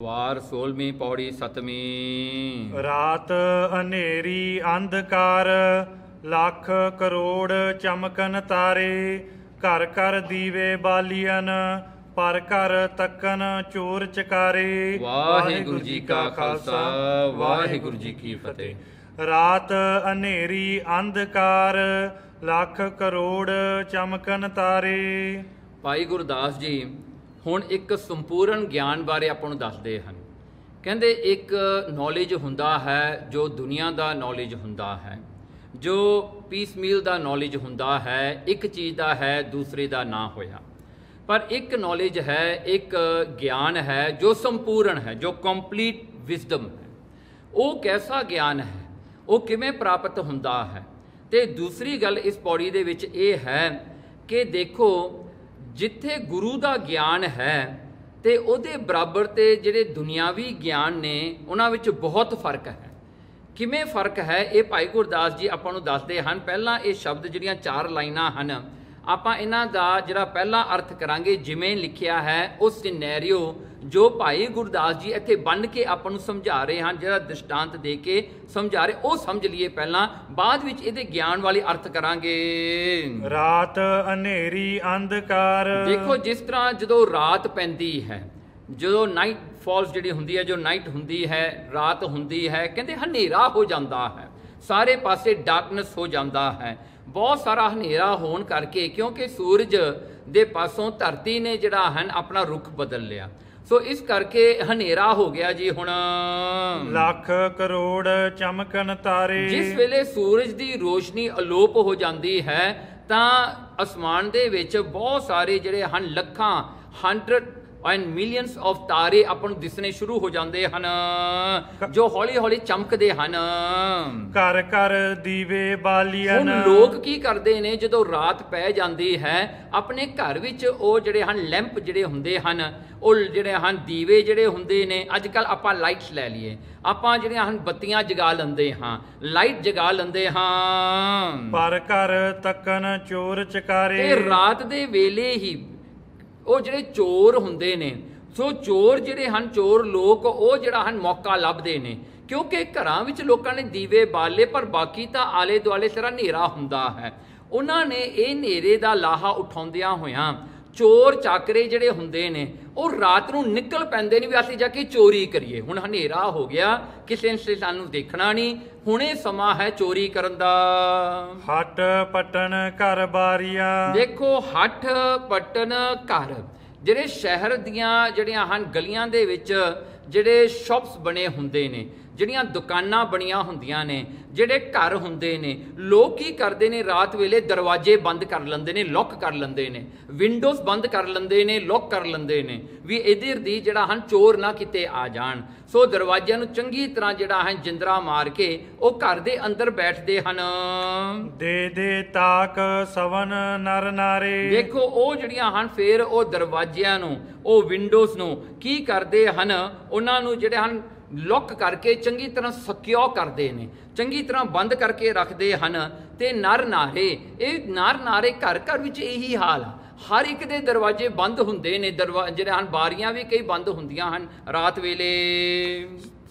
ਵਾਰ 16ਵੀਂ ਪੌੜੀ 7ਵੀਂ ਰਾਤ ਹਨੇਰੀ ਅੰਧਕਾਰ ਲੱਖ ਕਰੋੜ ਚਮਕਨ ਤਾਰੇ ਘਰ ਘਰ ਦੀਵੇ ਬਾਲੀਅਨ ਪਰ ਘਰ ਤੱਕਨ ਚੋਰ ਚਕਾਰੇ। ਵਾਹਿਗੁਰੂ ਜੀ ਕਾ ਖਾਲਸਾ ਵਾਹਿਗੁਰੂ ਜੀ ਕੀ ਫਤਿਹ। ਰਾਤ ਹਨੇਰੀ ਅੰਧਕਾਰ ਲੱਖ ਕਰੋੜ ਚਮਕਨ ਤਾਰੇ। ਭਾਈ ਗੁਰਦਾਸ ਜੀ ਹੁਣ ਇੱਕ ਸੰਪੂਰਨ ਗਿਆਨ ਬਾਰੇ ਆਪਾਂ ਨੂੰ ਦੱਸਦੇ ਹਨ। ਕਹਿੰਦੇ ਇੱਕ ਨੌਲੇਜ ਹੁੰਦਾ ਹੈ ਜੋ ਦੁਨੀਆ ਦਾ ਨੌਲੇਜ ਹੁੰਦਾ ਹੈ। ਜੋ ਪੀਸ ਮੀਲ ਦਾ ਨੌਲੇਜ ਹੁੰਦਾ ਹੈ, ਇੱਕ ਚੀਜ਼ ਦਾ ਹੈ, ਦੂਸਰੇ ਦਾ ਨਾ ਹੋਇਆ। ਪਰ ਇੱਕ ਨੌਲੇਜ ਹੈ, ਇੱਕ ਗਿਆਨ ਹੈ ਜੋ ਸੰਪੂਰਨ ਹੈ, ਜੋ ਕੰਪਲੀਟ ਵਿਜ਼ਡਮ ਹੈ। ਉਹ ਕੈਸਾ ਗਿਆਨ ਹੈ? ਉਹ ਕਿਵੇਂ ਪ੍ਰਾਪਤ ਹੁੰਦਾ ਹੈ? ਤੇ ਦੂਸਰੀ ਗੱਲ ਇਸ ਪੌੜੀ ਦੇ ਵਿੱਚ ਇਹ ਹੈ ਕਿ ਦੇਖੋ ਜਿੱਥੇ ਗੁਰੂ ਦਾ ਗਿਆਨ ਹੈ ਤੇ ਉਹਦੇ ਬਰਾਬਰ ਤੇ ਜਿਹੜੇ ਦੁਨਿਆਵੀ ਗਿਆਨ ਨੇ, ਉਹਨਾਂ ਵਿੱਚ ਬਹੁਤ ਫ਼ਰਕ ਹੈ। ਕਿਵੇਂ ਫ਼ਰਕ ਹੈ? ਇਹ ਭਾਈ ਗੁਰਦਾਸ ਜੀ ਆਪਾਂ ਨੂੰ ਦੱਸਦੇ ਹਨ। ਪਹਿਲਾਂ ਇਹ ਸ਼ਬਦ ਜਿਹੜੀਆਂ ਚਾਰ ਲਾਈਨਾਂ ਹਨ, ਆਪਾਂ ਇਹਨਾਂ ਦਾ ਜਿਹੜਾ ਪਹਿਲਾ ਅਰਥ ਕਰਾਂਗੇ, ਜਿਵੇਂ ਲਿਖਿਆ ਹੈ, ਉਸ ਸਿਨੈਰੀਓ ਜੋ ਭਾਈ ਗੁਰਦਾਸ ਜੀ ਇੱਥੇ ਬੰਨ ਕੇ ਆਪਾਂ ਨੂੰ ਸਮਝਾ ਰਹੇ ਹਨ ਜਿਹੜਾ ਦ੍ਰਿਸ਼ਟਾਂਤ ਦੇ ਕੇ ਸਮਝਾ ਰਹੇ ਉਹ ਸਮਝ ਲਈਏ ਪਹਿਲਾਂ ਬਾਅਦ ਵਿੱਚ ਇਹਦੇ ਗਿਆਨ ਵਾਲੇ ਅਰਥ ਕਰਾਂਗੇ। ਰਾਤ ਹਨੇਰੀ ਅੰਧਕਾਰ। ਦੇਖੋ ਜਿਸ ਤਰ੍ਹਾਂ ਜਦੋਂ ਰਾਤ ਪੈਂਦੀ ਹੈ ਜਦੋਂ ਨਾਈਟ ਫਾਲਸ ਜਿਹੜੀ ਹੁੰਦੀ ਹੈ ਜੋ ਨਾਈਟ ਹੁੰਦੀ ਹੈ ਰਾਤ ਹੁੰਦੀ ਹੈ ਕਹਿੰਦੇ ਹਨੇਰਾ ਹੋ ਜਾਂਦਾ ਹੈ ਸਾਰੇ ਪਾਸੇ ਡਾਰਕਨੈਸ ਹੋ ਜਾਂਦਾ ਹੈ। ਬਹੁਤ ਸਾਰਾ ਹਨੇਰਾ ਹੋਣ ਕਰਕੇ ਕਿਉਂਕਿ ਸੂਰਜ ਦੇ ਪਾਸੋਂ ਧਰਤੀ ਨੇ ਜਿਹੜਾ ਹਨ ਆਪਣਾ ਰੁਖ ਬਦਲ ਲਿਆ। ਸੋ ਇਸ ਕਰਕੇ ਹਨੇਰਾ ਹੋ ਗਿਆ ਜੀ ਹੁਣ। ਲੱਖ ਕਰੋੜ ਚਮਕਨ ਤਾਰੇ। ਜਿਸ ਵੇਲੇ ਸੂਰਜ ਦੀ ਰੋਸ਼ਨੀ ਅਲੋਪ ਹੋ ਜਾਂਦੀ ਹੈ ਤਾਂ ਅਸਮਾਨ ਦੇ ਵਿੱਚ ਬਹੁਤ ਸਾਰੇ ਜਿਹੜੇ ਹਨ ਲੱਖਾਂ 100 ਐਂਡ ਮਿਲੀਅਨਸ ਆਫ ਤਾਰੇ ਆਪਾਂ ਨੂੰ ਦਿਸਣੇ ਸ਼ੁਰੂ ਹੋ ਜਾਂਦੇ ਹਨ ਜੋ ਹੌਲੀ ਹੌਲੀ ਚਮਕਦੇ ਹਨ। ਘਰ ਘਰ ਦੀਵੇ ਬਾਲੀਅਨ ਹੁਣ ਲੋਕ ਕੀ ਕਰਦੇ ਨੇ ਜਦੋਂ ਰਾਤ ਪੈ ਜਾਂਦੀ ਹੈ ਆਪਣੇ ਘਰ ਵਿੱਚ ਉਹ ਜਿਹੜੇ ਹਨ ਲੈਂਪ ਜਿਹੜੇ ਹੁੰਦੇ ਹਨ ਉਹ ਜਿਹੜੇ ਹਨ ਦੀਵੇ ਜਿਹੜੇ ਹੁੰਦੇ ਨੇ ਅੱਜ ਕੱਲ ਆਪਾਂ ਲਾਈਟਸ ਲੈ ਲਈਏ। ਆਪਾਂ ਜਿਹੜੀਆਂ ਹਨ ਬੱਤੀਆਂ ਜਗਾ ਲੈਂਦੇ ਹਾਂ ਲਾਈਟ ਜਗਾ ਲੈਂਦੇ ਹਾਂ। ਪਰ ਘਰ ਤੱਕਨ ਚੋਰ ਚਕਾਰੇ। ਤੇ ਰਾਤ ਦੇ ਵੇਲੇ ਹੀ ਉਹ ਜਿਹੜੇ ਚੋਰ ਹੁੰਦੇ ਨੇ, ਸੋ ਚੋਰ ਜਿਹੜੇ ਹਨ, ਚੋਰ ਲੋਕ, ਉਹ ਜਿਹੜਾ ਹਨ, ਮੌਕਾ ਲੱਭਦੇ ਨੇ। ਕਿਉਂਕਿ ਘਰਾਂ ਵਿੱਚ ਲੋਕਾਂ ਨੇ ਦੀਵੇ ਬਾਲੇ, ਪਰ ਬਾਕੀ ਤਾਂ ਆਲੇ ਦੁਆਲੇ ਸਾਰਾ ਹਨੇਰਾ ਹੁੰਦਾ ਹੈ। ਉਹਨਾਂ ਨੇ ਇਹ ਹਨੇਰੇ ਦਾ ਲਾਹਾ ਉਠਾਉਂਦਿਆਂ ਹੋਇਆਂ ਚੋਰ ਚਾਕਰੇ ਜਿਹੜੇ ਹੁੰਦੇ ਨੇ ਉਹ ਰਾਤ ਨੂੰ ਨਿਕਲ ਪੈਂਦੇ ਨੇ ਵੀ ਅਸੀਂ ਜਾ ਕੇ ਚੋਰੀ ਕਰੀਏ। ਹੁਣ ਹਨੇਰਾ ਹੋ ਗਿਆ ਕਿਸੇ ਨੇ ਸਾਨੂੰ ਦੇਖਣਾ ਨਹੀਂ ਹੁਣੇ ਸਮਾਂ ਹੈ ਚੋਰੀ ਕਰਨ ਦਾ। ਹਟ ਪਟਨ ਘਰ ਬਾਰੀਆਂ। ਦੇਖੋ ਹੱਠ ਪਟਨ ਘਰ। ਜਿਹੜੇ ਸ਼ਹਿਰ ਦੀਆਂ ਜਿਹੜੀਆਂ ਹਨ ਗਲੀਆਂ ਦੇ ਵਿੱਚ ਜਿਹੜੇ ਸ਼ਾਪਸ ਬਣੇ ਹੁੰਦੇ ਨੇ ਜਿਹੜੀਆਂ ਦੁਕਾਨਾਂ ਬਣੀਆਂ ਹੁੰਦੀਆਂ ਨੇ ਜਿਹੜੇ ਘਰ ਹੁੰਦੇ ਨੇ ਲੋਕ ਕੀ ਕਰਦੇ ਨੇ ਰਾਤ ਵੇਲੇ ਦਰਵਾਜ਼ੇ ਬੰਦ ਕਰ ਲੈਂਦੇ ਨੇ ਲੌਕ ਕਰ ਲੈਂਦੇ ਨੇ ਵਿੰਡੋਜ਼ ਬੰਦ ਕਰ ਲੈਂਦੇ ਨੇ ਲੌਕ ਕਰ ਲੈਂਦੇ ਨੇ ਵੀ ਇਧਰ ਦੀ ਜਿਹੜਾ ਹਨ ਚੋਰ ਨਾ ਕਿਤੇ ਆ ਜਾਣ। ਸੋ ਦਰਵਾਜ਼ਿਆਂ ਨੂੰ ਚੰਗੀ ਤਰ੍ਹਾਂ ਜਿਹੜਾ ਹੈ ਜਿੰਦਰਾ ਮਾਰ ਕੇ ਉਹ ਘਰ ਦੇ ਅੰਦਰ ਬੈਠਦੇ ਹਨ। ਦੇ ਦੇ ਤਾਕ ਸਵਨ ਨਰ ਨਾਰੇ। ਦੇਖੋ ਉਹ ਜਿਹੜੀਆਂ ਹਨ ਫਿਰ ਉਹ ਦਰਵਾਜ਼ਿਆਂ ਨੂੰ ਉਹ ਵਿੰਡੋਜ਼ ਨੂੰ ਕੀ ਕਰਦੇ ਹਨ ਉਹਨਾਂ ਨੂੰ ਜਿਹੜੇ ਹਨ ਲੌਕ ਕਰਕੇ ਚੰਗੀ ਤਰ੍ਹਾਂ ਸਿਕਿਉਰ ਕਰਦੇ ਨੇ ਚੰਗੀ ਤਰ੍ਹਾਂ ਬੰਦ ਕਰਕੇ ਰੱਖਦੇ ਹਨ ਤੇ ਨਰ ਨਾਰੇ ਇਹ ਨਰ ਨਾਰੇ ਘਰ ਘਰ ਵਿੱਚ ਇਹੀ ਹਾਲ ਆ। ਹਰ ਇੱਕ ਦੇ ਦਰਵਾਜ਼ੇ ਬੰਦ ਹੁੰਦੇ ਨੇ ਦਰਵਾ ਜਿਹੜੇ ਹਨ ਬਾਰੀਆਂ ਵੀ ਕਈ ਬੰਦ ਹੁੰਦੀਆਂ ਹਨ। ਰਾਤ ਵੇਲੇ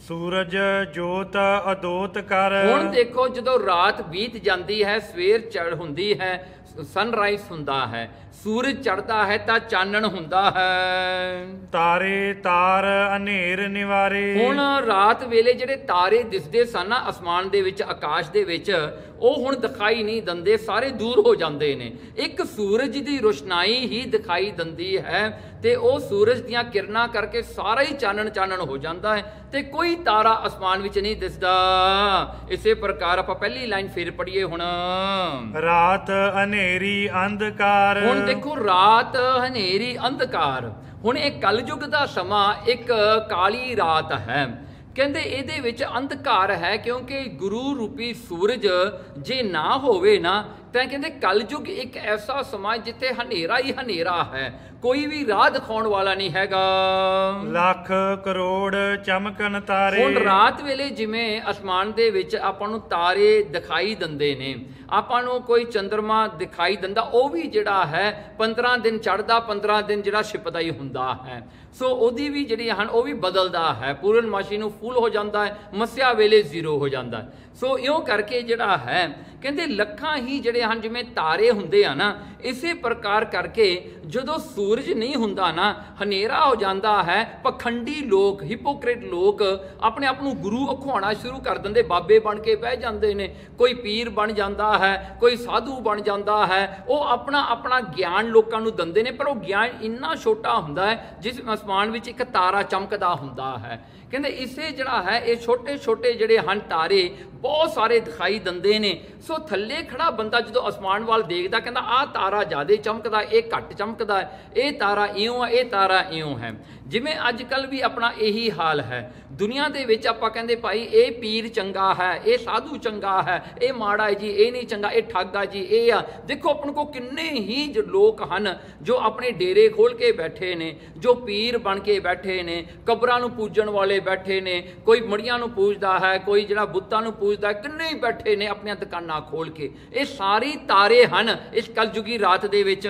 ਸੂਰਜ ਜੋਤ ਅਦੋਤ ਕਰ। ਹੁਣ ਦੇਖੋ ਜਦੋਂ ਰਾਤ ਬੀਤ ਜਾਂਦੀ ਹੈ ਸਵੇਰ ਚੜ ਹੁੰਦੀ ਹੈ ਸਨਰਾਈਜ਼ ਹੁੰਦਾ ਹੈ ਸੂਰਜ ਚੜਦਾ ਹੈ ਤਾਂ ਚਾਨਣ ਹੁੰਦਾ ਹੈ। ਤਾਰੇ ਤਾਰ ਹਨੇਰ ਨਿਵਾਰੇ। ਹੁਣ ਰਾਤ ਵੇਲੇ ਜਿਹੜੇ ਤਾਰੇ ਦਿਸਦੇ ਸਨ ਨਾ ਅਸਮਾਨ ਦੇ ਵਿੱਚ ਆਕਾਸ਼ ਦੇ ਵਿੱਚ ਉਹ ਹੁਣ ਦਿਖਾਈ ਨਹੀਂ ਦਿੰਦੇ ਸਾਰੇ ਦੂਰ ਹੋ ਜਾਂਦੇ ਨੇ। ਇੱਕ ਸੂਰਜ ਦੀ ਰੋਸ਼ਨਾਈ ਹੀ ਦਿਖਾਈ ਦਿੰਦੀ ਹੈ ਤੇ ਉਹ ਸੂਰਜ ਦੀਆਂ ਕਿਰਨਾਂ ਕਰਕੇ ਸਾਰਾ ਹੀ ਚਾਨਣ ਚਾਨਣ ਹੋ ਜਾਂਦਾ ਹੈ ਤੇ ਕੋਈ ਤਾਰਾ ਅਸਮਾਨ ਵਿੱਚ ਨਹੀਂ ਦਿਸਦਾ। ਇਸੇ ਪ੍ਰਕਾਰ ਆਪਾਂ ਪਹਿਲੀ ਲਾਈਨ ਫੇਰ ਪੜ੍ਹੀਏ ਹੁਣ। ਰਾਤ ਹਨੇਰੀ ਅੰਧਕਾਰ। ਹੁਣ ਦੇਖੋ ਰਾਤ ਹਨੇਰੀ ਅੰਧਕਾਰ। ਹੁਣ ਇਹ ਕਲਯੁਗ ਦਾ ਸਮਾਂ ਇੱਕ ਕਾਲੀ ਰਾਤ ਹੈ। ਕਹਿੰਦੇ ਇਹਦੇ ਵਿੱਚ ਅੰਧਕਾਰ ਹੈ ਕਿਉਂਕਿ ਗੁਰੂ ਰੂਪੀ ਸੂਰਜ ਜੇ ਨਾ ਹੋਵੇ ਨਾ ਤਾਂ ਕਹਿੰਦੇ ਕਲਯੁਗ ਇੱਕ ਐਸਾ ਸਮਾਂ ਜਿੱਥੇ ਹਨੇਰਾ ਹੀ ਹਨੇਰਾ ਹੈ ਕੋਈ ਵੀ ਰਾਹ ਦਿਖਾਉਣ ਵਾਲਾ ਨਹੀਂ ਹੈਗਾ। ਲੱਖ ਕਰੋੜ ਚਮਕਨ ਤਾਰੇ। ਹੁਣ ਰਾਤ ਵੇਲੇ ਜਿਵੇਂ ਅਸਮਾਨ ਦੇ ਵਿੱਚ ਆਪਾਂ ਨੂੰ ਤਾਰੇ ਦਿਖਾਈ ਦਿੰਦੇ ਨੇ ਆਪਾਂ ਨੂੰ ਕੋਈ ਚੰ드ਰਮਾ ਦਿਖਾਈ ਦਿੰਦਾ ਉਹ ਵੀ ਜਿਹੜਾ ਹੈ 15 ਦਿਨ ਚੜਦਾ 15 ਦਿਨ ਜਿਹੜਾ ਛਿਪਦਾ ਹੀ ਹੁੰਦਾ ਹੈ। ਸੋ ਉਹਦੀ ਵੀ ਜਿਹੜੀ ਹਨ ਉਹ ਵੀ ਬਦਲਦਾ ਹੈ। ਪੂਰਨਮਾਸ਼ੀ ਨੂੰ ਫੁੱਲ ਹੋ ਜਾਂਦਾ ਹੈ ਮਸਿਆ ਵੇਲੇ ਜ਼ੀਰੋ ਹੋ ਜਾਂਦਾ ਹੈ। ਸੋ ਇਉਂ ਕਰਕੇ ਜਿਹੜਾ ਹੈ, ਕਹਿੰਦੇ ਲੱਖਾਂ ਹੀ ਜਿਹੜੇ ਹਨ, ਜਿਵੇਂ ਤਾਰੇ ਹੁੰਦੇ ਆ ਨਾ, ਇਸੇ ਪ੍ਰਕਾਰ ਕਰਕੇ ਜਦੋਂ ਸੂਰਜ ਨਹੀਂ ਹੁੰਦਾ ਨਾ, ਹਨੇਰਾ ਹੋ ਜਾਂਦਾ ਹੈ, ਪਖੰਡੀ ਲੋਕ ਹਿਪੋਕ੍ਰੇਟ ਲੋਕ ਆਪਣੇ ਆਪ ਨੂੰ ਗੁਰੂ ਅਖਵਾਉਣਾ ਸ਼ੁਰੂ ਕਰ ਦਿੰਦੇ, ਬਾਬੇ ਬਣ ਕੇ ਬਹਿ ਜਾਂਦੇ ਨੇ, ਕੋਈ ਪੀਰ ਬਣ ਜਾਂਦਾ ਹੈ, ਕੋਈ ਸਾਧੂ ਬਣ ਜਾਂਦਾ ਹੈ, ਉਹ ਆਪਣਾ ਆਪਣਾ ਗਿਆਨ ਲੋਕਾਂ ਨੂੰ ਦਿੰਦੇ ਨੇ, ਪਰ ਉਹ ਗਿਆਨ ਇੰਨਾ ਛੋਟਾ ਹੁੰਦਾ ਹੈ, ਜਿਸ ਅਸਮਾਨ ਵਿੱਚ ਇੱਕ ਤਾਰਾ ਚਮਕਦਾ ਹੁੰਦਾ ਹੈ। ਕਹਿੰਦੇ ਇਸੇ ਜਿਹੜਾ ਹੈ, ਇਹ ਛੋਟੇ ਛੋਟੇ ਜਿਹੜੇ ਹਨ ਤਾਰੇ, ਬਹੁਤ ਸਾਰੇ ਦਿਖਾਈ ਦਿੰਦੇ ਨੇ। ਸੋ ਥੱਲੇ ਖੜਾ ਬੰਦਾ ਜਦੋਂ ਅਸਮਾਨ ਵੱਲ ਦੇਖਦਾ, ਕਹਿੰਦਾ, ਆਹ ਤਾਰਾ ਜ਼ਿਆਦਾ ਚਮਕਦਾ, ਇਹ ਘੱਟ ਚਮਕਦਾ ਇਹ ਤਾਰਾ ਇਉਂ ਆ ਇਹ ਤਾਰਾ ਇਉਂ ਹੈ। ਜਿਵੇਂ ਅੱਜ ਕੱਲ ਵੀ ਆਪਣਾ ਇਹੀ ਹਾਲ ਹੈ। ਦੁਨੀਆ ਦੇ ਵਿੱਚ ਆਪਾਂ ਕਹਿੰਦੇ, ਭਾਈ, ਇਹ ਪੀਰ ਚੰਗਾ ਹੈ, ਇਹ ਸਾਧੂ ਚੰਗਾ ਹੈ, ਇਹ ਮਾੜਾ ਹੈ ਜੀ, ਇਹ ਨਹੀਂ ਚੰਗਾ, ਇਹ ਠੱਗ ਆ ਜੀ, ਇਹ ਆ। ਦੇਖੋ, ਆਪਣ ਕੋ ਕਿੰਨੇ ਹੀ ਲੋਕ ਹਨ ਜੋ ਆਪਣੇ ਡੇਰੇ ਖੋਲ ਕੇ ਬੈਠੇ ਨੇ, ਜੋ ਪੀਰ ਬਣ ਕੇ ਬੈਠੇ ਨੇ, ਕਬਰਾਂ ਨੂੰ ਪੂਜਣ ਵਾਲੇ ਬੈਠੇ ਨੇ ਕੋਈ ਮੜੀਆਂ ਨੂੰ ਪੂਜਦਾ ਹੈ ਕੋਈ ਜਿਹੜਾ ਬੁੱਤਾਂ ਨੂੰ ਪੂਜਦਾ ਹੈ ਕਿੰਨੇ ਹੀ ਬੈਠੇ ਨੇ ਆਪਣੀਆਂ ਦੁਕਾਨਾਂ ਖੋਲ ਕੇ। ਇਹ ਸਾਰੀ ਤਾਰੇ ਹਨ ਇਸ ਕਲਯੁਗੀ ਰਾਤ ਦੇ ਵਿੱਚ।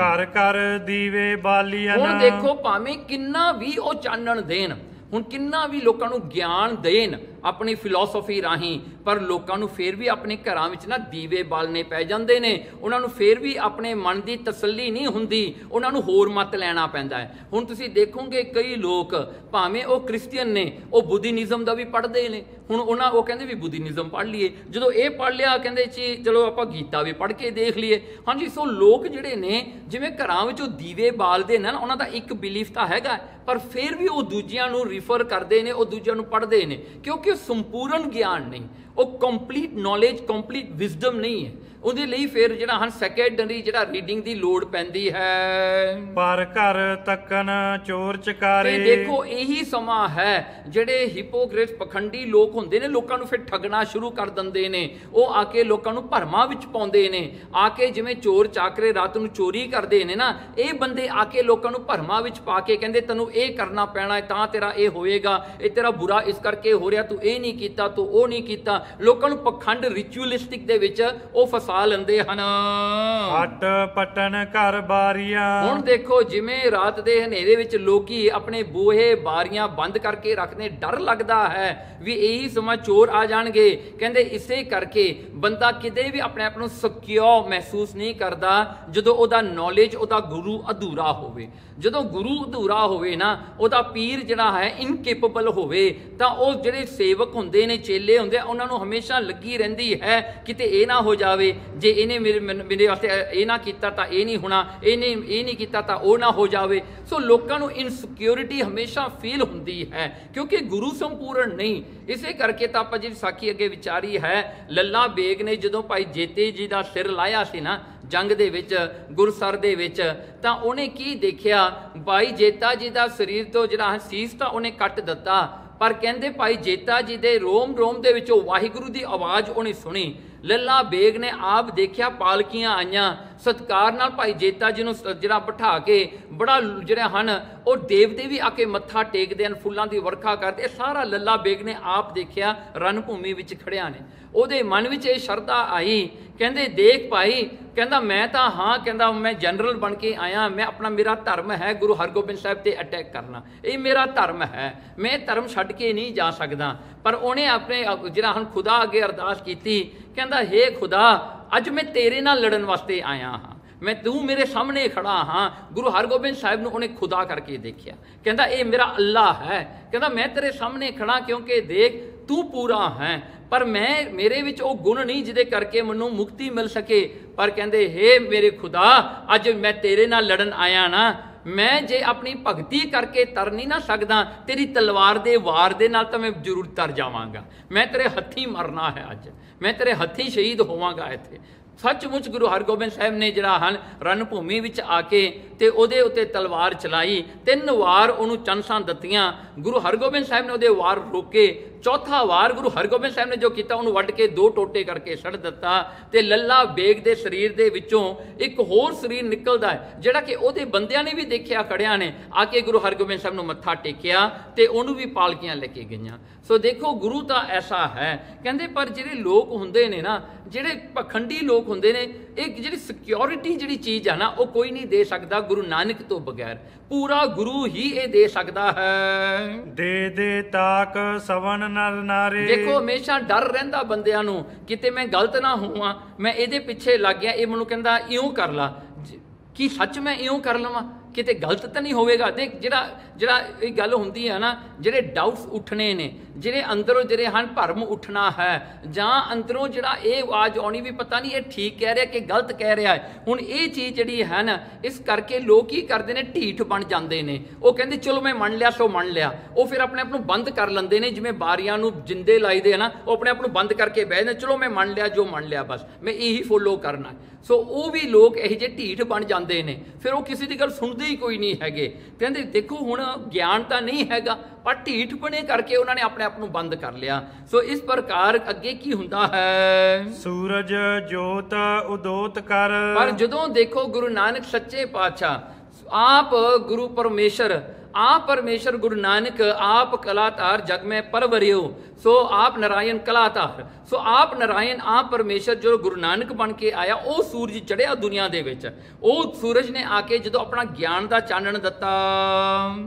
ਘਰ ਘਰ ਦੀਵੇ ਬਾਲੀਆਂ ਹੁਣ ਦੇਖੋ ਭਾਵੇਂ ਕਿੰਨਾ ਵੀ ਉਹ ਚਾਨਣ ਦੇਣ ਹੁਣ ਕਿੰਨਾ ਵੀ ਲੋਕਾਂ ਨੂੰ ਗਿਆਨ ਦੇਣ ਆਪਣੀ ਫਿਲਾਸਫੀ ਰਾਹੀਂ ਪਰ ਲੋਕਾਂ ਨੂੰ ਫੇਰ ਵੀ ਆਪਣੇ ਘਰਾਂ ਵਿੱਚ ਨਾ ਦੀਵੇ ਬਾਲਨੇ ਪੈ ਜਾਂਦੇ ਨੇ। ਉਹਨਾਂ ਨੂੰ ਫੇਰ ਵੀ ਆਪਣੇ ਮਨ ਦੀ ਤਸੱਲੀ ਨਹੀਂ ਹੁੰਦੀ। ਉਹਨਾਂ ਨੂੰ ਹੋਰ ਮਤ ਲੈਣਾ ਪੈਂਦਾ ਹੈ। ਹੁਣ ਤੁਸੀਂ ਦੇਖੋਗੇ ਕਈ ਲੋਕ, ਭਾਵੇਂ ਉਹ ਕ੍ਰਿਸਚੀਅਨ ਨੇ, ਉਹ ਬੁੱਧੀਨਿਜ਼ਮ ਦਾ ਵੀ ਪੜ੍ਹਦੇ ਨੇ। ਹੁਣ ਉਹਨਾਂ, ਉਹ ਕਹਿੰਦੇ ਵੀ ਬੁੱਧੀਨਿਜ਼ਮ ਪੜ੍ਹ ਲਈਏ। ਜਦੋਂ ਇਹ ਪੜ੍ਹ ਲਿਆ, ਕਹਿੰਦੇ ਜੀ, ਚਲੋ ਆਪਾਂ ਗੀਤਾ ਵੀ ਪੜ੍ਹ ਕੇ ਦੇਖ ਲਈਏ। ਹਾਂਜੀ, ਸੋ ਲੋਕ ਜਿਹੜੇ ਨੇ, ਜਿਵੇਂ ਘਰਾਂ ਵਿੱਚ ਉਹ ਦੀਵੇ ਬਾਲਦੇ ਨੇ ਨਾ, ਉਹਨਾਂ ਦਾ ਇੱਕ ਬਿਲੀਫ ਤਾਂ ਹੈਗਾ ਪਰ ਫਿਰ ਵੀ ਉਹ ਦੂਜਿਆਂ ਨੂੰ ਰਿਫਰ ਕਰਦੇ ਨੇ, ਉਹ ਦੂਜਿਆਂ ਨੂੰ ਪੜ੍ਹਦੇ ਨੇ। ਕਿਉਂਕਿ ਉਹ ਸੰਪੂਰਨ ਗਿਆਨ ਨਹੀਂ। ਉਹ ਕੰਪਲੀਟ ਨੌਲੇਜ ਕੰਪਲੀਟ ਵਿਜ਼ਡਮ ਨਹੀਂ ਹੈ। ਉਹਦੇ ਲਈ ਫਿਰ ਜਿਹੜਾ ਹਨ ਸੈਕੰਡਰੀ ਜਿਹੜਾ ਰੀਡਿੰਗ ਦੀ ਲੋੜ ਪੈਂਦੀ ਹੈ। ਪਰ ਘਰ ਤੱਕਨ ਚੋਰ ਤੇ ਚਕਾਰੇ ਦੇਖੋ ਇਹੀ ਸਮਾਂ ਹੈ ਜਿਹੜੇ ਹਿਪੋਕ੍ਰਿਟ ਪਖੰਡੀ ਲੋਕ ਹੁੰਦੇ ਨੇ ਲੋਕਾਂ ਨੂੰ ਫਿਰ ਠੱਗਣਾ ਸ਼ੁਰੂ ਕਰ ਦਿੰਦੇ ਨੇ। ਉਹ ਆ ਕੇ ਲੋਕਾਂ ਨੂੰ ਭਰਮਾਂ ਵਿੱਚ ਪਾਉਂਦੇ ਨੇ। ਆ ਕੇ ਜਿਵੇਂ ਚੋਰ ਚਾਕਰੇ ਰਾਤ ਨੂੰ ਚੋਰੀ ਕਰਦੇ ਨੇ ਨਾ ਇਹ ਬੰਦੇ ਆ ਕੇ ਲੋਕਾਂ ਨੂੰ ਭਰਮਾਂ ਵਿੱਚ ਪਾ ਕੇ ਕਹਿੰਦੇ ਤੈਨੂੰ ਇਹ ਕਰਨਾ ਪੈਣਾ ਹੈ ਤਾਂ ਤੇਰਾ ਇਹ ਹੋਏਗਾ। ਇਹ ਤੇਰਾ ਬੁਰਾ ਇਸ ਕਰਕੇ ਹੋ ਰਿਹਾ ਤੂੰ ਇਹ ਨਹੀਂ ਕੀਤਾ ਤੂੰ ਉਹ ਨਹੀਂ ਕੀਤਾ। ਲੋਕਾਂ ਨੂੰ ਪਖੰਡ ਰਿਚੁਅਲਿਸਟਿਕ ਦੇ ਵਿੱਚ ਉਹ ਫਸਾ ਲੈਂਦੇ ਹਨ। ਹੱਟ ਪਟਨ ਘਰ ਬਾਰੀਆਂ। ਹੁਣ ਦੇਖੋ ਜਿਵੇਂ ਰਾਤ ਦੇ ਹਨੇਰੇ ਵਿੱਚ ਲੋਕੀ ਆਪਣੇ ਬੂਹੇ ਬਾਰੀਆਂ ਬੰਦ ਕਰਕੇ ਰੱਖਦੇ ਡਰ ਲੱਗਦਾ ਹੈ ਵੀ ਇਹੀ ਸਮਾਂ ਚੋਰ ਆ ਜਾਣਗੇ। ਕਹਿੰਦੇ ਇਸੇ ਕਰਕੇ ਬੰਦਾ ਕਿਤੇ ਵੀ ਆਪਣੇ ਆਪ ਨੂੰ ਸਿਕਿਉਰ ਮਹਿਸੂਸ ਨਹੀਂ ਕਰਦਾ ਜਦੋਂ ਉਹਦਾ ਨੌਲੇਜ ਉਹਦਾ ਗੁਰੂ ਅਧੂਰਾ ਹੋਵੇ। ਜਦੋਂ ਗੁਰੂ ਅਧੂਰਾ ਹੋਵੇ ਨਾ ਉਹਦਾ ਪੀਰ ਜਿਹੜਾ ਹੈ ਇਨਕੈਪੇਬਲ ਹੋਵੇ ਤਾਂ ਉਹ ਜਿਹੜੇ ਸੇਵਕ ਹੁੰਦੇ ਨੇ ਚੇਲੇ ਹੁੰਦੇ ਉਹਨਾਂ ਨੂੰ ਹਮੇਸ਼ਾ ਲੱਗੀ ਰਹਿੰਦੀ ਹੈ ਕਿਤੇ ਇਹ ਨਾ ਹੋ ਜਾਵੇ। ਜੇ ਇਹਨੇ ਮੇਰੇ ਮੇਰੇ ਵਾਸਤੇ ਇਹ ਨਾ ਕੀਤਾ ਤਾਂ ਇਹ ਨਹੀਂ ਹੋਣਾ। ਇਹਨੇ ਇਹ ਨਹੀਂ ਕੀਤਾ ਤਾਂ ਉਹ ਨਾ ਹੋ ਜਾਵੇ। ਸੋ ਲੋਕਾਂ ਨੂੰ ਇਨਸਿਕਿਉਰਿਟੀ ਹਮੇਸ਼ਾ ਫੀਲ ਹੁੰਦੀ ਹੈ, ਕਿਉਂਕਿ ਗੁਰੂ ਸੰਪੂਰਨ ਨਹੀਂ। ਇਸੇ ਕਰਕੇ ਤਾਂ ਆਪਾਂ ਜਿਹੜੀ ਸਾਖੀ ਅੱਗੇ ਵਿਚਾਰੀ ਹੈ, ਲੱਲਾ ਬੇਗ ਨੇ ਜਦੋਂ ਭਾਈ ਜੇਤੇ ਜੀ ਦਾ ਸਿਰ ਲਾਇਆ ਸੀ ਨਾ, ਜੰਗ ਦੇ ਵਿੱਚ, ਗੁਰਸਰ ਦੇ ਵਿੱਚ, ਤਾਂ ਉਹਨੇ ਕੀ ਦੇਖਿਆ? ਭਾਈ ਜੇਤਾ ਜੀ ਦਾ ਸਰੀਰ ਤੋਂ ਜਿਹੜਾ ਸੀਸ ਤਾਂ ਉਹਨੇ ਕੱਟ ਦਿੱਤਾ। ਪਰ ਕਹਿੰਦੇ ਭਾਈ ਜੇਤਾ ਜੀ ਦੇ ਰੋਮ ਰੋਮ ਦੇ ਵਿੱਚੋਂ ਵਾਹਿਗੁਰੂ ਦੀ ਆਵਾਜ਼ ਉਹਨੇ ਸੁਣੀ। ਲੱਲਾ ਬੇਗ ਨੇ ਆਪ ਦੇਖਿਆ ਪਾਲਕੀਆਂ ਆਈਆਂ। ਸਤਕਾਰ ਨਾਲ ਭਾਈ ਜੇਤਾ ਜੀ ਨੂੰ ਜਿਹੜਾ ਬਿਠਾ ਕੇ ਬੜਾ ਲ- ਜਿਹੜੇ ਹਨ, ਉਹ ਦੇਵਤੇ ਵੀ ਆ ਕੇ ਮੱਥਾ ਟੇਕਦੇ ਹਨ, ਫੁੱਲਾਂ ਦੀ ਵਰਖਾ ਕਰਦੇ। ਸਾਰਾ ਲੱਲਾ ਬੇਗ ਨੇ ਆਪ ਦੇਖਿਆ ਰਣ ਭੂਮੀ ਵਿੱਚ ਖੜਿਆ ਨੇ। ਉਹਦੇ ਮਨ ਵਿੱਚ ਇਹ ਸ਼ਰਧਾ ਆਈ, ਕਹਿੰਦੇ, ਦੇਖ ਭਾਈ, ਕਹਿੰਦਾ, ਮੈਂ ਤਾਂ ਹਾਂ, ਕਹਿੰਦਾ, ਮੈਂ ਜਨਰਲ ਬਣ ਕੇ ਆਇਆ, ਮੈਂ ਆਪਣਾ ਮੇਰਾ ਧਰਮ ਹੈ ਗੁਰੂ ਹਰਗੋਬਿੰਦ ਸਾਹਿਬ ਤੇ ਅਟੈਕ ਕਰਨਾ। ਇਹ ਮੇਰਾ ਧਰਮ ਹੈ, ਮੈਂ ਧਰਮ ਛੱਡ ਕੇ ਨਹੀਂ ਜਾ ਸਕਦਾ। ਪਰ ਉਹਨੇ ਆਪਣੇ, ਜਿਹੜਾ ਹੁਣ ਖੁਦਾ ਅੱਗੇ ਅਰਦਾਸ ਕੀਤੀ, ਕਹਿੰਦਾ, ਹੇ ਖੁਦਾ, ਅੱਜ ਮੈਂ ਤੇਰੇ ਨਾਲ ਲੜਨ ਵਾਸਤੇ ਆਇਆ ਹਾਂ। ਮੈਂ ਤੂੰ ਮੇਰੇ ਸਾਹਮਣੇ ਖੜਾ ਹਾਂ। ਗੁਰੂ ਹਰਗੋਬਿੰਦ ਸਾਹਿਬ ਨੂੰ ਉਹਨੇ ਖੁਦਾ ਕਰਕੇ ਦੇਖਿਆ। ਕਹਿੰਦਾ, ਇਹ ਮੇਰਾ ਅੱਲਾ ਹੈ। ਕਹਿੰਦਾ, ਮੈਂ ਤੇਰੇ ਸਾਹਮਣੇ ਖੜਾ ਕਿਉਂਕਿ ਦੇਖ ਤੂੰ ਪੂਰਾ ਹੈ, ਪਰ ਮੈਂ, ਮੇਰੇ ਵਿੱਚ ਉਹ ਗੁਣ ਨਹੀਂ ਜਿਹਦੇ ਕਰਕੇ ਮੈਨੂੰ ਮੁਕਤੀ ਮਿਲ ਸਕੇ। ਪਰ ਕਹਿੰਦੇ, ਹੇ ਮੇਰੇ ਖੁਦਾ, ਅੱਜ ਮੈਂ ਤੇਰੇ ਨਾਲ ਲੜਨ ਆਇਆ ਨਾ, ਮੈਂ ਜੇ ਆਪਣੀ ਭਗਤੀ ਕਰਕੇ ਤਰ ਨਹੀਂ ਨਾ ਸਕਦਾ, ਤੇਰੀ ਤਲਵਾਰ ਦੇ ਵਾਰ ਦੇ ਨਾਲ ਤਾਂ ਮੈਂ ਜ਼ਰੂਰ ਤਰ ਜਾਵਾਂਗਾ। ਮੈਂ ਤੇਰੇ ਹੱਥੀਂ ਮਰਨਾ ਹੈ ਅੱਜ। ਮੈਂ ਤੇਰੇ ਹੱਥੀਂ ਸ਼ਹੀਦ ਹੋਵਾਂਗਾ ਇੱਥੇ। ਸੱਚਮੁੱਚ ਗੁਰੂ ਹਰਗੋਬਿੰਦ ਸਾਹਿਬ ਨੇ ਜਿਹੜਾ ਹਨ ਰਣ ਭੂਮੀ ਵਿੱਚ ਆ ਕੇ ਤੇ ਉਹਦੇ ਉੱਤੇ ਤਲਵਾਰ ਚਲਾਈ, ਤਿੰਨ ਵਾਰ ਉਹਨੂੰ ਚੰਸਾਂ ਦਿੱਤੀਆਂ। ਗੁਰੂ ਹਰਗੋਬਿੰਦ ਸਾਹਿਬ ਨੇ ਉਹਦੇ ਵਾਰ ਰੋਕੇ ਚੌਥਾ ਵਾਰ ਗੁਰੂ ਹਰਗੋਬਿੰਦ ਸਾਹਿਬ ਨੇ ਜੋ ਕੀਤਾ, ਉਹਨੂੰ ਵੱਢ ਕੇ ਦੋ ਟੋਟੇ ਕਰਕੇ ਛੱਡ ਦਿੱਤਾ ਤੇ ਲੱਲਾ ਬੇਗ ਦੇ ਸਰੀਰ ਦੇ ਵਿੱਚੋਂ ਇੱਕ ਹੋਰ ਸਰੀਰ ਨਿਕਲਦਾ ਹੈ, ਜਿਹੜਾ ਕਿ ਉਹਦੇ ਬੰਦਿਆਂ ਨੇ ਵੀ ਦੇਖਿਆ, ਖੜਿਆਂ ਨੇ ਆ ਕੇ ਗੁਰੂ ਹਰਗੋਬਿੰਦ ਸਾਹਿਬ ਨੂੰ ਮੱਥਾ ਟੇਕਿਆ ਤੇ ਉਹਨੂੰ ਵੀ ਪਾਲਕੀਆਂ ਲੈ ਕੇ ਗਈਆਂ। ਸੋ ਦੇਖੋ, ਗੁਰੂ ਤਾਂ ਐਸਾ ਹੈ। ਕਹਿੰਦੇ, ਪਰ ਜਿਹੜੇ ਲੋਕ ਹੁੰਦੇ ਨੇ ਨਾ, ਜਿਹੜੇ ਪਖੰਡੀ ਲੋਕ ਹੁੰਦੇ ਨੇ ਇੱਕ ਜਿਹੜੀ ਸਿਕਿਉਰਿਟੀ ਜਿਹੜੀ ਚੀਜ਼ ਆ ਨਾ ਉਹ ਕੋਈ ਨਹੀਂ ਦੇ ਸਕਦਾ ਗੁਰੂ ਨਾਨਕ ਤੋਂ ਬਗੈਰ। ਪੂਰਾ ਗੁਰੂ ਹੀ ਇਹ ਦੇ ਸਕਦਾ ਹੈ। ਦੇ ਦੇ ਤਾਕ ਸਵਨ ਨਰ ਨਾਰੇ। ਦੇਖੋ ਹਮੇਸ਼ਾ ਡਰ ਰਹਿੰਦਾ ਬੰਦਿਆਂ ਨੂੰ ਕਿਤੇ ਮੈਂ ਗਲਤ ਨਾ ਹੋਵਾਂ ਮੈਂ ਇਹਦੇ ਪਿੱਛੇ ਲੱਗ ਗਿਆ ਇਹ ਮੈਨੂੰ ਕਹਿੰਦਾ ਇਉਂ ਕਰ ਲਾ। ਕੀ ਸੱਚ ਮੈਂ ਇਉਂ ਕਰ ਲਵਾਂ? ਕਿਤੇ ਗਲਤ ਤਾਂ ਨਹੀਂ ਹੋਵੇਗਾ? ਦੇਖ, ਜਿਹੜਾ ਜਿਹੜਾ ਇਹ ਗੱਲ ਹੁੰਦੀ ਹੈ ਨਾ, ਜਿਹੜੇ ਡਾਊਟਸ ਉੱਠਣੇ ਨੇ, ਜਿਹੜੇ ਅੰਦਰੋਂ ਜਿਹੜੇ ਹਨ, ਭਰਮ ਉੱਠਣਾ ਹੈ, ਜਾਂ ਅੰਦਰੋਂ ਜਿਹੜਾ ਇਹ ਆਵਾਜ਼ ਆਉਣੀ ਵੀ ਪਤਾ ਨਹੀਂ ਇਹ ਠੀਕ ਕਹਿ ਰਿਹਾ ਕਿ ਗਲਤ ਕਹਿ ਰਿਹਾ ਹੈ। ਹੁਣ ਇਹ ਚੀਜ਼ ਜਿਹੜੀ ਹੈ ਨਾ, ਇਸ ਕਰਕੇ ਲੋਕ ਕੀ ਕਰਦੇ ਨੇ? ਢੀਠ ਬਣ ਜਾਂਦੇ ਨੇ। ਉਹ ਕਹਿੰਦੇ, ਚਲੋ ਮੈਂ ਮੰਨ ਲਿਆ, ਸੋ ਮੰਨ ਲਿਆ। ਉਹ ਫਿਰ ਆਪਣੇ ਆਪ ਨੂੰ ਬੰਦ ਕਰ ਲੈਂਦੇ ਨੇ, ਜਿਵੇਂ ਬਾਰੀਆਂ ਨੂੰ ਜਿੰਦੇ ਲਾਈਦੇ ਆ ਨਾ, ਉਹ ਆਪਣੇ ਆਪ ਨੂੰ ਬੰਦ ਕਰਕੇ ਬਹਿ ਜਾਂਦੇ ਚਲੋ ਮੈਂ ਮੰਨ ਲਿਆ ਜੋ ਮੰਨ ਲਿਆ, ਬਸ। ਮੈਂ ਇਹੀ ਫੋਲੋ ਕਰਨਾ ਸੋ ਉਹ ਵੀ ਲੋਕ ਇਹੋ ਜਿਹੇ ਢੀਠ ਬਣ ਜਾਂਦੇ ਨੇ। ਫਿਰ ਉਹ ਕਿਸੇ ਦੀ ਗੱਲ ਸੁਣਦੇ ਹੀ ਕੋਈ ਨਹੀਂ ਹੈਗੇ। ਕਹਿੰਦੇ ਦੇਖੋ ਹੁਣ ਗਿਆਨ ਤਾਂ ਨਹੀਂ ਹੈਗਾ ਪਰ ਢੀਠ ਬਣੇ ਕਰਕੇ ਉਹਨਾਂ ਨੇ ਆਪਣੇ ਆਪ ਨੂੰ ਬੰਦ ਕਰ ਲਿਆ। ਸੋ ਇਸ ਪ੍ਰਕਾਰ ਅੱਗੇ ਕੀ ਹੁੰਦਾ ਹੈ? ਸੂਰਜ ਜੋਤ ਉਦੋਤ ਕਰ। ਪਰ ਜਦੋਂ ਦੇਖੋ ਗੁਰੂ ਨਾਨਕ ਸੱਚੇ ਪਾਤਸ਼ਾਹ ਆਪ ਗੁਰੂ ਪਰਮੇਸ਼ਰ ਆਪ ਪਰਮੇਸ਼ਰ ਗੁਰੂ ਨਾਨਕ ਆਪ ਕਲਾਤਾਰ ਜਗ ਮੈਂ ਪਰਵਰਿਓ ਸੋ ਆਪ ਨਰਾਇਣ ਕਲਾਤਾਰ ਸੋ ਆਪ ਨਰਾਇਣ ਆਪ ਪਰਮੇਸ਼ਰ ਜੋ ਗੁਰੂ ਨਾਨਕ ਬਣ ਕੇ ਆਇਆ ਉਹ ਸੂਰਜ ਚੜਿਆ ਦੁਨੀਆ ਦੇ ਵਿੱਚ। ਉਹ ਸੂਰਜ ਨੇ ਆ ਕੇ ਜਦੋਂ ਆਪਣਾ ਗਿਆਨ ਦਾ ਚਾਨਣ ਦਿੱਤਾ।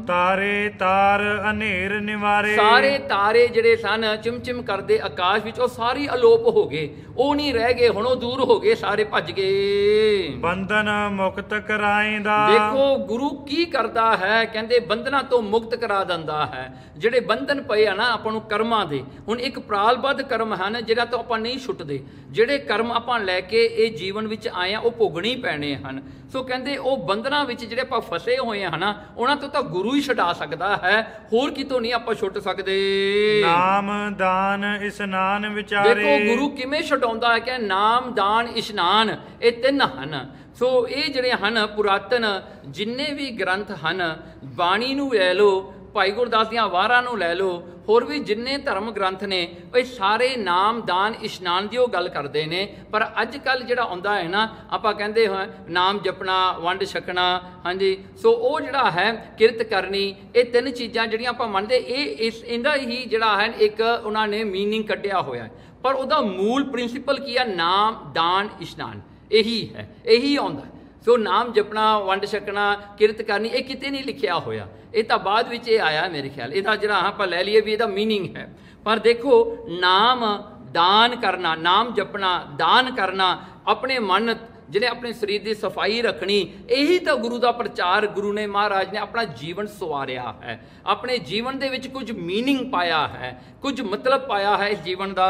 ਤਾਰੇ ਤਾਰ ਹਨੇਰ ਨਿਵਾਰੇ। ਸਾਰੇ ਤਾਰੇ ਜਿਹੜੇ ਸਨ ਚਿਮਚਿਮ ਕਰਦੇ ਆਕਾਸ਼ ਵਿੱਚ ਉਹ ਸਾਰੇ ਅਲੋਪ ਹੋ ਗਏ। ਉਹ ਨਹੀਂ ਰਹਿ ਗਏ ਹੁਣ ਉਹ ਦੂਰ ਹੋ ਗਏ ਸਾਰੇ ਭੱਜ ਗਏ। ਬੰਧਨ ਮੁਕਤ ਕਰਾਇਂਦਾ ਦੇਖੋ ਗੁਰੂ ਕੀ ਕਰਦਾ ਹੈ ਕਹਿੰਦੇ ਬੰਧਨਾਂ ਤੋਂ ਮੁਕਤ ਕਰਾ ਦਿੰਦਾ ਹੈ। ਜਿਹੜੇ ਬੰਧਨ ਪਏ ਆ ਨਾ ਆਪਾਂ ਨੂੰ ਕਰਮਾਂ ਦੇ। ਹੁਣ ਇੱਕ ਪ੍ਰਾਲਬੱਧ ਕਰਮ ਹਨ ਜਿਹੜਾ ਤੋਂ ਆਪਾਂ ਨਹੀਂ ਛੁੱਟਦੇ। ਜਿਹੜੇ ਕਰਮ ਆਪਾਂ ਲੈ ਕੇ ਇਹ ਜੀਵਨ ਵਿੱਚ ਆਏ ਆ ਉਹ ਭੋਗਣੇ ਪੈਣੇ ਹਨ। ਸੋ ਕਹਿੰਦੇ ਉਹ ਬੰਧਨਾਂ ਵਿੱਚ ਜਿਹੜੇ ਆਪਾਂ ਫਸੇ ਹੋਏ ਆ ਹਨਾ ਉਹਨਾਂ ਤੋਂ ਤਾਂ ਗੁਰੂ ਹੀ ਛਡਾ ਸਕਦਾ ਹੈ। ਹੋਰ ਕਿਤੋਂ ਨਹੀਂ ਆਪਾਂ ਛੁੱਟ ਸਕਦੇ। ਨਾਮ ਦਾਨ ਇਸਨਾਨ ਵਿਚਾਰੇ। ਦੇਖੋ ਗੁਰੂ ਕਿਵੇਂ ਛਡਾਉਂਦਾ ਹੈ? ਕਿ ਨਾਮ ਦਾਨ ਇਸ਼ਨਾਨ ਇਹ ਤਿੰਨ ਹਨ। ਸੋ ਇਹ ਜਿਹੜੇ ਹਨ ਪੁਰਾਤਨ, ਜਿੰਨੇ ਵੀ ਗ੍ਰੰਥ ਹਨ, ਬਾਣੀ ਨੂੰ ਲੈ ਲਓ, ਭਾਈ ਗੁਰਦਾਸ ਦੀਆਂ ਵਾਰਾਂ ਨੂੰ ਲੈ ਲਓ, ਹੋਰ ਵੀ ਜਿੰਨੇ ਧਰਮ ਗ੍ਰੰਥ ਨੇ, ਇਹ ਸਾਰੇ ਨਾਮ, ਦਾਨ, ਇਸ਼ਨਾਨ ਦੀ ਉਹ ਗੱਲ ਕਰਦੇ ਨੇ। ਪਰ ਅੱਜ ਕੱਲ ਜਿਹੜਾ ਆਉਂਦਾ ਹੈ ਨਾ, ਆਪਾਂ ਕਹਿੰਦੇ ਹਾਂ, ਨਾਮ ਜਪਣਾ, ਵੰਡ ਛਕਣਾ, ਹਾਂਜੀ, ਸੋ ਉਹ ਜਿਹੜਾ ਹੈ, ਕਿਰਤ ਕਰਨੀ, ਇਹ ਤਿੰਨ ਚੀਜ਼ਾਂ ਜਿਹੜੀਆਂ ਆਪਾਂ ਮੰਨਦੇ, ਇਹ ਇਸ, ਇਹਦਾ ਹੀ ਜਿਹੜਾ ਹੈ, ਇੱਕ ਉਹਨਾਂ ਨੇ ਮੀਨਿੰਗ ਕੱਢਿਆ ਹੋਇਆ ਪਰ ਉਹਦਾ ਮੂਲ ਪ੍ਰਿੰਸੀਪਲ ਕੀ ਹੈ ਨਾਮ, ਦਾਨ, ਇਸ਼ਨਾਨ। ਇਹੀ ਹੈ, ਇਹੀ ਆਉਂਦਾ ਸੋ ਨਾਮ ਜਪਣਾ, ਵੰਡ ਛਕਣਾ, ਕਿਰਤ ਕਰਨੀ, ਇਹ ਕਿਤੇ ਨਹੀਂ ਲਿਖਿਆ ਹੋਇਆ। ਇਹ ਤਾਂ ਬਾਅਦ ਵਿੱਚ ਇਹ ਆਇਆ ਮੇਰੇ ਖਿਆਲ। ਇਹਦਾ ਜਿਹੜਾ ਆਪਾਂ ਲੈ ਲਈਏ ਵੀ ਇਹਦਾ ਮੀਨਿੰਗ ਹੈ। ਪਰ ਦੇਖੋ, ਨਾਮ ਦਾਨ ਕਰਨਾ, ਨਾਮ ਜਪਣਾ, ਦਾਨ ਕਰਨਾ, ਆਪਣੇ ਮਨ ਜਿਹਨੇ ਆਪਣੇ ਸਰੀਰ ਦੀ ਸਫ਼ਾਈ ਰੱਖਣੀ ਇਹੀ ਤਾਂ ਗੁਰੂ ਦਾ ਪ੍ਰਚਾਰ ਗੁਰੂ ਨੇ ਮਹਾਰਾਜ ਨੇ ਆਪਣਾ ਜੀਵਨ ਸਵਾਰਿਆ ਹੈ। ਆਪਣੇ ਜੀਵਨ ਦੇ ਵਿੱਚ ਕੁਝ ਮੀਨਿੰਗ ਪਾਇਆ ਹੈ ਕੁਝ ਮਤਲਬ ਪਾਇਆ ਹੈ ਇਸ ਜੀਵਨ ਦਾ।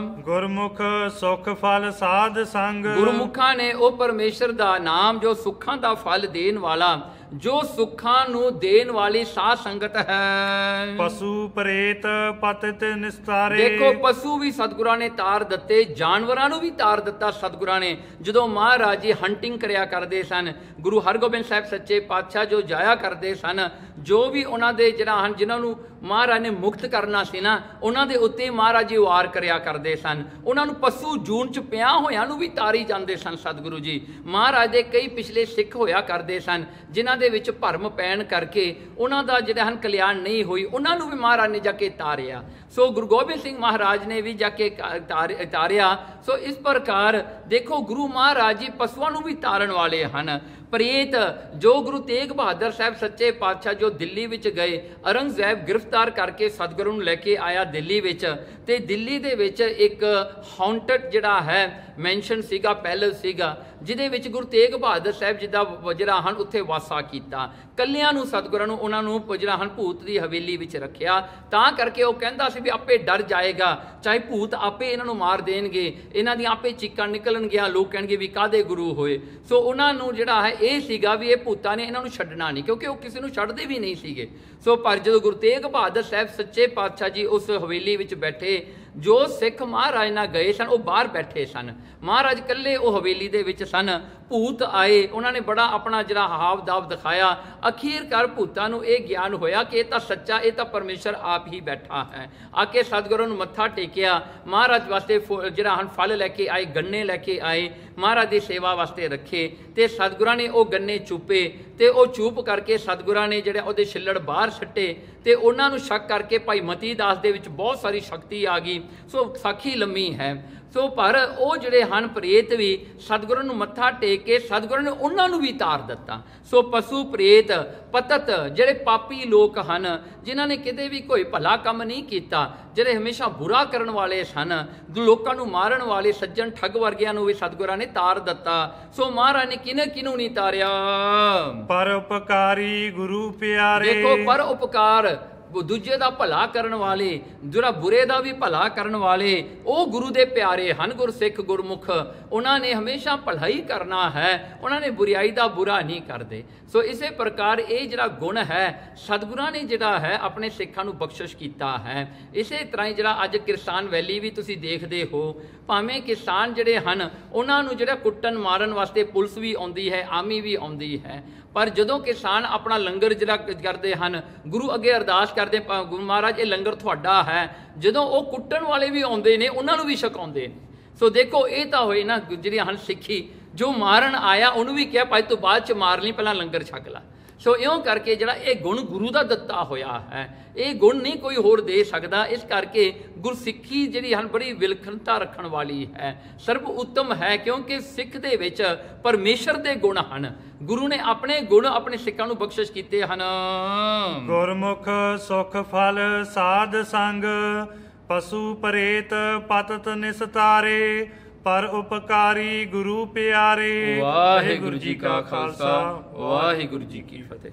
ਗੁਰਮੁਖ ਸੁਖ ਫਲ ਸਾਧ ਸੰਗ। ਗੁਰਮੁਖਾਂ ਨੇ ਉਹ ਪਰਮੇਸ਼ਰ ਦਾ ਨਾਮ ਜੋ ਸੁੱਖਾਂ ਦਾ ਫਲ ਦੇਣ ਵਾਲਾ ਜੋ ਸੁੱਖਾਂ ਨੂੰ ਦੇਣ ਵਾਲੀ ਸਾਧ ਸੰਗਤ ਹੈ। ਪਸ਼ੂ ਪ੍ਰੇਤ ਪਤਿਤ ਨਿਸਤਾਰੇ। ਦੇਖੋ ਪਸ਼ੂ ਵੀ ਸਤਿਗੁਰਾਂ ਨੇ ਤਾਰ ਦਿੱਤੇ ਜਾਨਵਰਾਂ ਨੂੰ ਵੀ ਤਾਰ ਦਿੱਤਾ ਸਤਿਗੁਰਾਂ ਨੇ। ਜਦੋਂ ਮਹਾਰਾਜ ਜੀ ਹੰਟਿੰਗ ਕਰਿਆ ਕਰਦੇ ਸਨ ਗੁਰੂ ਹਰਗੋਬਿੰਦ ਸਾਹਿਬ ਸੱਚੇ ਪਾਤਸ਼ਾਹ ਜੋ ਜਾਇਆ ਕਰਦੇ ਸਨ ਜੋ ਵੀ ਉਹਨਾਂ ਦੇ ਜਿਹੜਾ ਹਨ ਜਿਨ੍ਹਾਂ ਨੂੰ ਮਹਾਰਾਜ ਨੇ ਮੁਕਤ ਕਰਨਾ ਸੀ ਨਾ, ਉਹਨਾਂ ਦੇ ਉੱਤੇ ਮਹਾਰਾਜ ਜੀ ਵਾਰ ਕਰਿਆ ਕਰਦੇ ਸਨ। ਉਹਨਾਂ ਨੂੰ ਪਸ਼ੂ ਜੂਨ ਚ ਪਿਆ ਹੋਇਆਂ ਨੂੰ ਵੀ ਤਾਰੀ ਜਾਂਦੇ ਸਨ ਸਤਿਗੁਰੂ ਜੀ। ਮਹਾਰਾਜ ਦੇ ਕਈ ਪਿਛਲੇ ਸਿੱਖ ਹੋਇਆ ਕਰਦੇ ਸਨ, ਜਿਨ੍ਹਾਂ ਦੇ ਵਿੱਚ ਭਰਮ ਪੈਣ ਕਰਕੇ ਉਹਨਾਂ ਦਾ ਜਿਹੜਾ ਹਨ ਕਲਿਆਣ ਨਹੀਂ ਹੋਈ, ਉਹਨਾਂ ਨੂੰ ਵੀ ਮਹਾਰਾਜ ਨੇ ਜਾ ਕੇ ਤਾਰਿਆ। ਸੋ ਗੁਰੂ ਗੋਬਿੰਦ ਸਿੰਘ ਮਹਾਰਾਜ ਨੇ ਵੀ ਜਾ ਕੇ ਕ- ਤਾਰ- ਤਾਰਿਆ। ਸੋ ਇਸ ਪ੍ਰਕਾਰ ਦੇਖੋ ਗੁਰੂ ਮਹਾਰਾਜ ਜੀ ਪਸ਼ੂਆਂ ਨੂੰ ਵੀ ਤਾਰਨ ਵਾਲੇ ਹਨ। ਪ੍ਰੇਤ, ਜੋ ਗੁਰੂ ਤੇਗ ਬਹਾਦਰ ਸਾਹਿਬ ਸੱਚੇ ਪਾਤਸ਼ਾਹ ਜੋ ਦਿੱਲੀ ਵਿੱਚ ਗਏ, ਔਰੰਗਜ਼ੇਬ ਗ੍ਰਿਫਤਾਰ ਕਰਕੇ ਸਤਿਗੁਰੂ ਨੂੰ ਲੈ ਕੇ ਆਇਆ ਦਿੱਲੀ ਵਿੱਚ ਤੇ ਦਿੱਲੀ ਦੇ ਵਿੱਚ ਇੱਕ ਹਾਉਂਟਡ ਜਿਹੜਾ ਹੈ ਮੈਂਸ਼ਨ ਸੀਗਾ ਪੈਲਸ ਸੀਗਾ, ਜਿਹਦੇ ਵਿੱਚ ਗੁਰੂ ਤੇਗ ਬਹਾਦਰ ਸਾਹਿਬ ਜੀ ਦਾ ਜਿਹੜਾ ਹਨ, ਉੱਥੇ ਵਾਸਾ ਕੀਤਾ। ਕੱਲਿਆਂ ਨੂੰ, ਸਤਿਗੁਰਾਂ ਨੂੰ, ਉਹਨਾਂ ਨੂੰ ਜਿਹੜਾ ਹਨ, ਭੂਤ ਦੀ ਹਵੇਲੀ ਵਿੱਚ ਰੱਖਿਆ। ਤਾਂ ਕਰਕੇ ਉਹ ਕਹਿੰਦਾ ਸੀ ਵੀ ਆਪੇ ਡਰ ਜਾਏਗਾ, ਚਾਹੇ ਭੂਤ ਆਪੇ ਇਹਨਾਂ ਨੂੰ ਮਾਰ ਦੇਣਗੇ, ਇਹਨਾਂ ਦੀਆਂ ਆਪੇ ਚੀਕਾਂ ਨਿਕਲਣਗੀਆਂ, ਲੋਕ ਕਹਿਣਗੇ ਵੀ ਕਾਦੇ ਗੁਰੂ ਹੋਏ। ਸੋ ਉਹਨਾਂ ਨੂੰ ਜਿਹੜਾ ਹੈ ਇਹ ਸੀਗਾ ਵੀ ਇਹ ਭੂਤਾਂ ਨੇ ਇਹਨਾਂ ਨੂੰ ਛੱਡਣਾ ਨਹੀਂ, ਕਿਉਂਕਿ ਉਹ ਕਿਸੇ ਨੂੰ ਛੱਡਦੇ ਵੀ ਨਹੀਂ ਸੀਗੇ। ਸੋ ਪਰ ਜਦੋਂ ਗੁਰੂ ਤੇਗ ਬਹਾਦਰ ਸਾਹਿਬ ਸੱਚੇ ਪਾਤਸ਼ਾਹ ਜੀ ਉਸ ਹਵੇਲੀ ਵਿੱਚ ਬੈਠੇ ਜੋ ਸਿੱਖ ਮਹਾਰਾਜ ਨਾਲ ਗਏ ਸਨ, ਉਹ ਬਾਹਰ ਬੈਠੇ ਸਨ। ਮਹਾਰਾਜ ਇਕੱਲੇ ਉਹ ਹਵੇਲੀ ਦੇ ਵਿੱਚ ਸਨ। ਭੂਤ ਆਏ, ਉਹਨਾਂ ਨੇ ਬੜਾ ਆਪਣਾ ਜਿਹੜਾ ਹਾਵ ਦਾਵ ਦਿਖਾਇਆ। ਅਖੀਰਕਾਰ ਭੂਤਾਂ ਨੂੰ ਇਹ ਗਿਆਨ ਹੋਇਆ ਕਿ ਇਹ ਤਾਂ ਸੱਚਾ, ਇਹ ਤਾਂ ਪਰਮੇਸ਼ਰ ਆਪ ਹੀ ਬੈਠਾ ਹੈ। ਆ ਕੇ ਸਤਿਗੁਰਾਂ ਨੂੰ ਮੱਥਾ ਟੇਕਿਆ। ਮਹਾਰਾਜ ਵਾਸਤੇ ਫੁ- ਜਿਹੜਾ ਹਨ ਫਲ ਲੈ ਕੇ ਆਏ, ਗੰਨੇ ਲੈ ਕੇ ਆਏ, ਮਹਾਰਾਜ ਦੀ ਸੇਵਾ ਵਾਸਤੇ ਰੱਖੇ। ਤੇ ਸਤਿਗੁਰਾਂ ਨੇ ਉਹ ਗੰਨੇ ਚੂਪੇ ਤੇ ਉਹ ਚੂਪ ਕਰਕੇ ਸਤਿਗੁਰਾਂ ਨੇ ਜਿਹੜੇ ਉਹਦੇ ਛਿੱਲੜ ਬਾਹਰ ਛੱਟੇ ਤੇ ਉਹਨਾਂ ਨੂੰ ਸ਼ੱਕ ਕਰਕੇ ਭਾਈ ਮਤੀ ਦਾਸ ਦੇ ਵਿੱਚ ਬਹੁਤ ਸਾਰੀ ਸ਼ਕਤੀ ਆ ਗਈ। ਸੋ ਸਾਖੀ ਲੰਮੀ ਹੈ। ਸੋ ਪਰ ਉਹ ਜਿਹੜੇ ਹਨ ਪ੍ਰੇਤ ਵੀ ਸਤਿਗੁਰਾਂ ਨੂੰ ਮੱਥਾ ਟੇਕ ਕੇ ਸਤਿਗੁਰਾਂ ਨੇ ਉਹਨਾਂ ਨੂੰ ਵੀ ਤਾਰ ਦਿੱਤਾ। ਸੋ ਪਸ਼ੂ ਪ੍ਰੇਤ ਪਤਤ ਜਿਹੜੇ ਪਾਪੀ ਲੋਕ ਹਨ ਜਿਨ੍ਹਾਂ ਨੇ ਕਿਤੇ ਵੀ ਕੋਈ ਭਲਾ ਕੰਮ ਨਹੀਂ ਕੀਤਾ ਜਿਹੜੇ ਹਮੇਸ਼ਾ ਬੁਰਾ ਕਰਨ ਵਾਲੇ ਸਨ ਲੋਕਾਂ ਨੂੰ ਮਾਰਨ ਵਾਲੇ ਸੱਜਣ ਠੱਗ ਵਰਗਿਆਂ ਨੂੰ ਵੀ ਸਤਿਗੁਰਾਂ ਨੇ ਤਾਰ ਦਿੱਤਾ। ਸੋ ਮਹਾਰਾਜ ਨੇ ਕਿਨੇ ਕਿਨੂੰ ਨਹੀਂ ਤਾਰਿਆ? ਪਰ ਉਪਕਾਰੀ ਗੁਰੂ ਪਿਆਰੇ। ਦੇਖੋ ਪਰ ਉਪਕਾਰ ਦੂਜੇ ਦਾ ਭਲਾ ਕਰਨ ਵਾਲੇ, ਜਿਹੜਾ ਬੁਰੇ ਦਾ ਵੀ ਭਲਾ ਕਰਨ ਵਾਲੇ, ਉਹ ਗੁਰੂ ਦੇ ਪਿਆਰੇ ਹਨ ਗੁਰਸਿੱਖ ਗੁਰਮੁਖ। ਉਹਨਾਂ ਨੇ ਹਮੇਸ਼ਾ ਭਲਾਈ ਕਰਨਾ ਹੈ, ਉਹਨਾਂ ਨੇ ਬੁਰੀਾਈ ਦਾ ਬੁਰਾ ਨਹੀਂ ਕਰਦੇ। ਸੋ ਇਸੇ ਪ੍ਰਕਾਰ ਇਹ ਜਿਹੜਾ ਗੁਣ ਹੈ, ਸਤਿਗੁਰਾਂ ਨੇ ਜਿਹੜਾ ਹੈ ਆਪਣੇ ਸਿੱਖਾਂ ਨੂੰ ਬਖਸ਼ਿਸ਼ ਕੀਤਾ ਹੈ। ਇਸੇ ਤਰ੍ਹਾਂ ਹੀ ਜਿਹੜਾ ਅੱਜ ਕਿਸਾਨ ਵੈਲੀ ਵੀ ਤੁਸੀਂ ਦੇਖਦੇ ਹੋ, ਭਾਵੇਂ ਕਿਸਾਨ ਜਿਹੜੇ ਹਨ, ਉਹਨਾਂ ਨੂੰ ਜਿਹੜਾ ਕੁੱਟਣ ਮਾਰਨ ਵਾਸਤੇ ਪੁਲਿਸ ਵੀ ਆਉਂਦੀ ਹੈ, ਆਰਮੀ ਵੀ ਆਉਂਦੀ ਹੈ। ਪਰ ਜਦੋਂ ਕਿਸਾਨ ਆਪਣਾ ਲੰਗਰ ਜਿਹੜਾ ਕਰਦੇ ਹਨ, ਗੁਰੂ ਅੱਗੇ ਅਰਦਾਸ ਕਰਦੇ ਗੁਰੂ ਮਹਾਰਾਜ, ਇਹ ਲੰਗਰ ਤੁਹਾਡਾ ਹੈ। ਜਦੋਂ ਉਹ ਕੁੱਟਣ ਵਾਲੇ ਵੀ ਆਉਂਦੇ ਨੇ, ਉਹਨਾਂ ਨੂੰ ਵੀ ਛਕਾਉਂਦੇ ਨੇ। ਸੋ ਦੇਖੋ, ਇਹ ਤਾਂ ਹੋਏ ਨਾ ਜਿਹੜੀ ਹਨ ਸਿੱਖੀ ਜੋ ਮਾਰਨ ਆਇਆ, ਉਹਨੂੰ ਵੀ ਕਿਹਾ, ਭਾਈ ਤੂੰ ਬਾਅਦ ਚ ਮਾਰ ਲਈ, ਪਹਿਲਾਂ ਲੰਗਰ ਛਕ ਲੈ। ਸੋ ਇਉਂ ਕਰਕੇ ਜਿਹੜਾ ਇਹ ਗੁਣ ਗੁਰੂ ਦਾ ਦਿੱਤਾ ਹੋਇਆ ਹੈ, ਇਹ ਗੁਣ ਨਹੀਂ ਕੋਈ ਹੋਰ ਦੇ ਸਕਦਾ, ਇਸ ਕਰਕੇ ਗੁਰਸਿੱਖੀ ਜਿਹੜੀ ਹਨ, ਬੜੀ ਵਿਲੱਖਣਤਾ ਰੱਖਣ ਵਾਲੀ ਹੈ। ਸਰਬ ਉੱਤਮ ਹੈ, ਕਿਉਂਕਿ ਸਿੱਖ ਦੇ ਵਿੱਚ ਪਰਮੇਸ਼ਰ ਦੇ ਗੁਣ ਹਨ। ਗੁਰੂ ਨੇ ਆਪਣੇ ਗੁਣ ਆਪਣੇ ਸਿੱਖਾਂ ਨੂੰ ਬਖਸ਼ਿਸ਼ ਕੀਤੇ ਹਨ। ਗੁਰਮੁਖ ਸੁਖ ਫਲ ਸਾਧ ਸੰਗ, ਪਸ਼ੂ ਪ੍ਰੇਤ ਪਤਤ ਨਿਸਤਾਰੇ ਪਰ ਉਪਕਾਰੀ ਗੁਰੂ ਪਿਆਰੇ। ਵਾਹਿਗੁਰੂ ਜੀ ਕਾ ਖਾਲਸਾ। ਵਾਹਿਗੁਰੂ ਜੀ ਕੀ ਫਤਿਹ।